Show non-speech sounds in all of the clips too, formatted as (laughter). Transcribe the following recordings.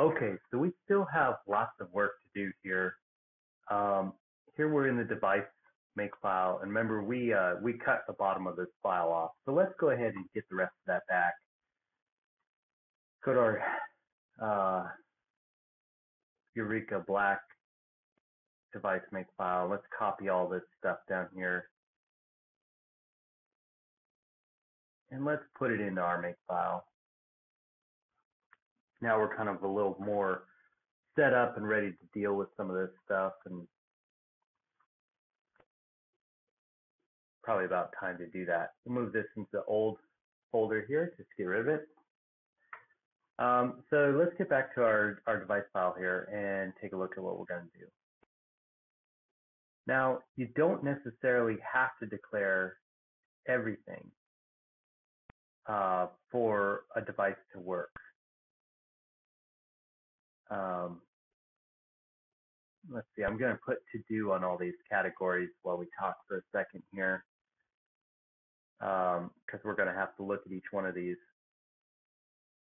Okay, so we still have lots of work to do here. Um, here we're in the device make file, and remember we uh, we cut the bottom of this file off. So let's go ahead and get the rest of that back. Go to our uh, Yureka Black device make file. Let's copy all this stuff down here. And let's put it into our make file now we're kind of a little more set up and ready to deal with some of this stuff and probably about time to do that. Move this into the old folder here just to get rid of it. Um, so let's get back to our, our device file here and take a look at what we're going to do. Now, you don't necessarily have to declare everything uh, for a device to work. Um, let's see, I'm going to put to do on all these categories while we talk for a second here, because um, we're going to have to look at each one of these.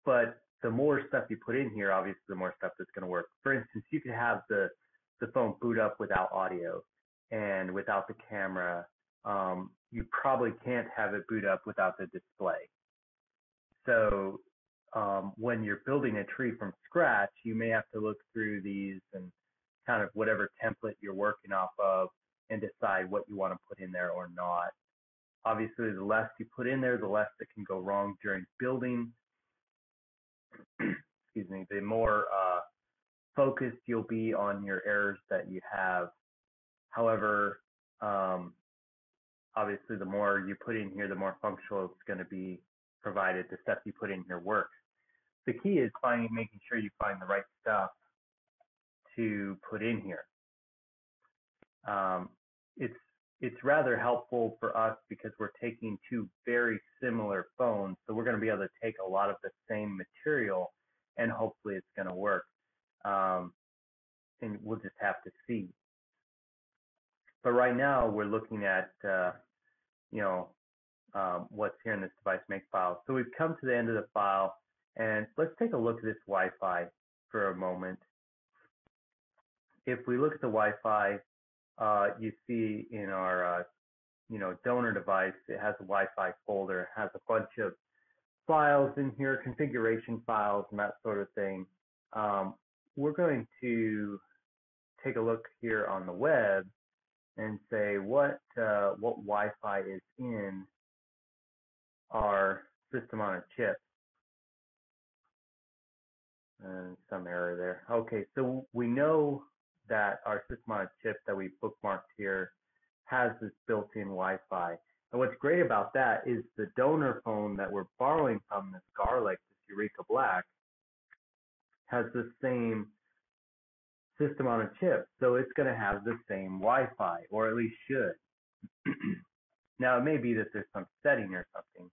But the more stuff you put in here, obviously, the more stuff that's going to work. For instance, you could have the the phone boot up without audio and without the camera. Um, you probably can't have it boot up without the display. So um, when you're building a tree from scratch, you may have to look through these and kind of whatever template you're working off of and decide what you want to put in there or not. Obviously, the less you put in there, the less that can go wrong during building. (clears throat) Excuse me, the more uh, focused you'll be on your errors that you have. However, um, obviously, the more you put in here, the more functional it's going to be provided the stuff you put in here works the key is finding, making sure you find the right stuff to put in here. Um, it's it's rather helpful for us because we're taking two very similar phones, so we're going to be able to take a lot of the same material, and hopefully it's going to work. Um, and we'll just have to see. But right now we're looking at uh, you know um, what's here in this device make file. So we've come to the end of the file. And let's take a look at this Wi-Fi for a moment. If we look at the Wi-Fi, uh, you see in our, uh, you know, donor device, it has a Wi-Fi folder, it has a bunch of files in here, configuration files and that sort of thing. Um, we're going to take a look here on the web and say what uh, what Wi-Fi is in our system on a chip and some error there. Okay, so we know that our system on a chip that we bookmarked here has this built-in Wi-Fi. And what's great about that is the donor phone that we're borrowing from this Garlic, this Yureka Black, has the same system on a chip. So it's going to have the same Wi-Fi, or at least should. (clears throat) now, it may be that there's some setting or something.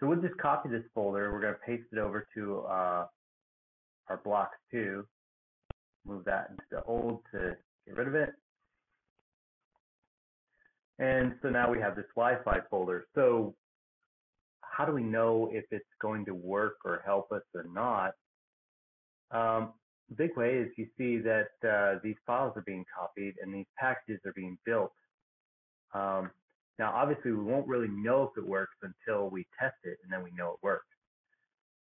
So we'll just copy this folder. We're going to paste it over to uh, our blocks too. Move that into the old to get rid of it. And so now we have this Wi-Fi folder. So how do we know if it's going to work or help us or not? Um, the big way is you see that uh, these files are being copied and these packages are being built. Um, now, obviously, we won't really know if it works until we test it and then we know it works.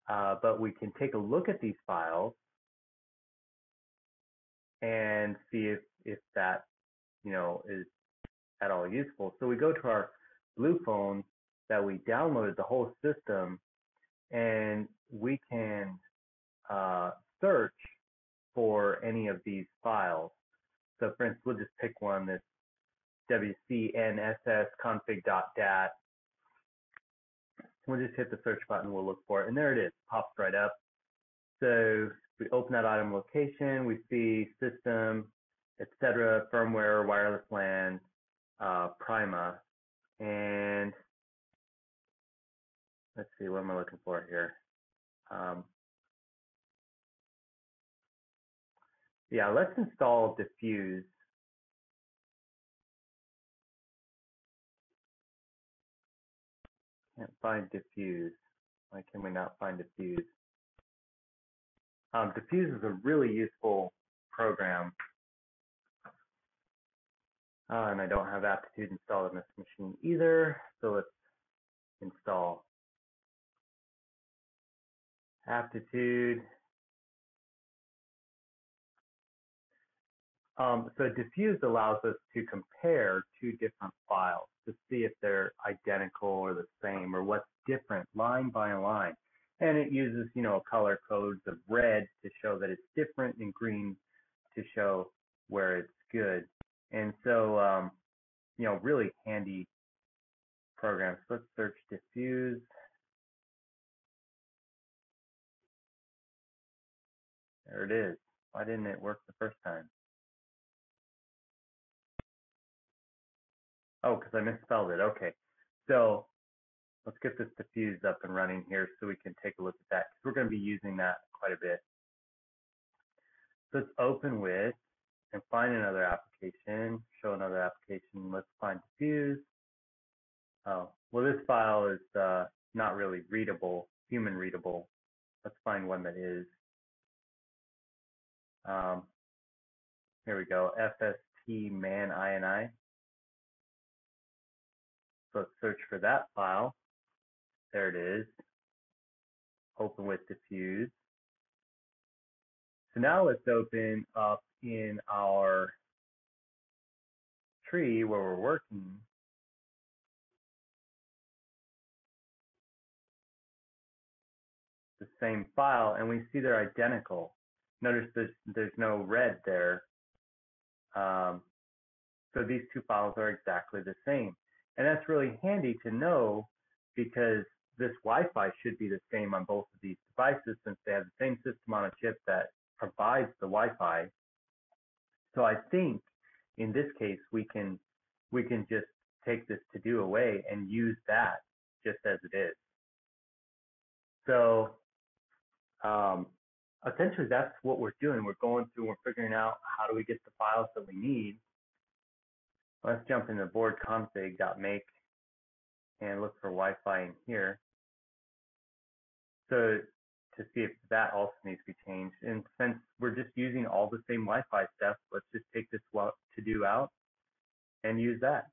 Uh, but we can take a look at these files and see if, if that, you know, is at all useful. So we go to our BLU phone that we downloaded the whole system and we can uh, search for any of these files. So for instance, we'll just pick one, that's wcnss config.dat We'll just hit the search button, we'll look for it, and there it is, pops right up. So we open that item location, we see system, etc., firmware, wireless LAN, uh, Prima, and let's see, what am I looking for here? Um, yeah, let's install Diffuse. Can't find diffuse. Why can we not find diffuse? Um, Diffuse is a really useful program. Uh, and I don't have Aptitude installed on this machine either, so let's install Aptitude. Um, so diffuse allows us to compare two different files to see if they're identical or the same or what's different line by line. And it uses, you know, color codes of red to show that it's different and green to show where it's good. And so, um, you know, really handy programs. Let's search diffuse. There it is. Why didn't it work the first time? Oh, because I misspelled it. Okay. So let's get this diffuse up and running here so we can take a look at that because we're going to be using that quite a bit. So let's open with and find another application, show another application. Let's find diffuse. Oh, well, this file is uh, not really readable, human readable. Let's find one that is. Um, here we go, FST man INI. Let's search for that file. There it is. Open with diffuse. So now let's open up in our tree where we're working. The same file and we see they're identical. Notice there's, there's no red there. Um, so these two files are exactly the same. And that's really handy to know because this Wi-Fi should be the same on both of these devices since they have the same system on a chip that provides the Wi-Fi. So I think in this case we can we can just take this to do away and use that just as it is. So um, essentially that's what we're doing. We're going through, we're figuring out how do we get the files that we need Let's jump into board config.make and look for Wi-Fi in here. So to see if that also needs to be changed. And since we're just using all the same Wi-Fi stuff, let's just take this to do out and use that.